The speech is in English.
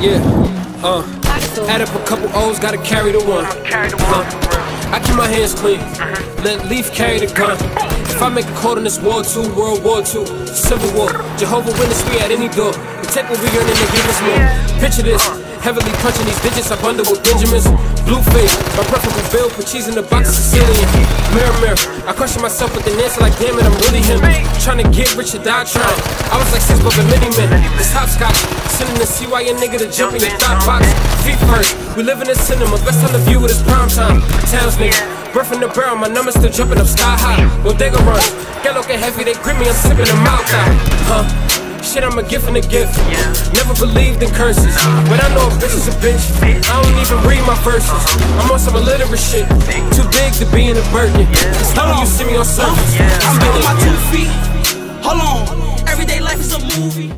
Yeah, uh, add up a couple O's, gotta carry the one. Uh, I keep my hands clean, let Leaf carry the gun. If I make a call in this war two, World War II, Civil War, Jehovah Witness, we at any door. We take what we earn and they give us more. Picture this, heavily punching these digits, I bundle with Benjamins. Blue face, my preferable bill, put cheese in the box, of Sicilian. Mirror, mirror, I question myself with an answer like, damn it, I'm really him. Trying to get rich or die trying. I was like six but a mini man. This hopscotch, sending the CYN nigga to jump in your thought box. Feet first, we live in a cinema, best time to view it is prime time. Towns nigga, breath in the barrel, my numbers still jumping up sky high. Bodega runs, get looking heavy, they grip me, I'm sipping them out Huh? Shit, I'm a gift and a gift. Never believed in curses, but I know a bitch is a bitch. I don't even read my verses. Uh-huh. I'm on some illiterate shit. Too big to be in a. It's how you see me on surface. I'm back on my two feet. Hold on. Everyday life is a movie.